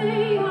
say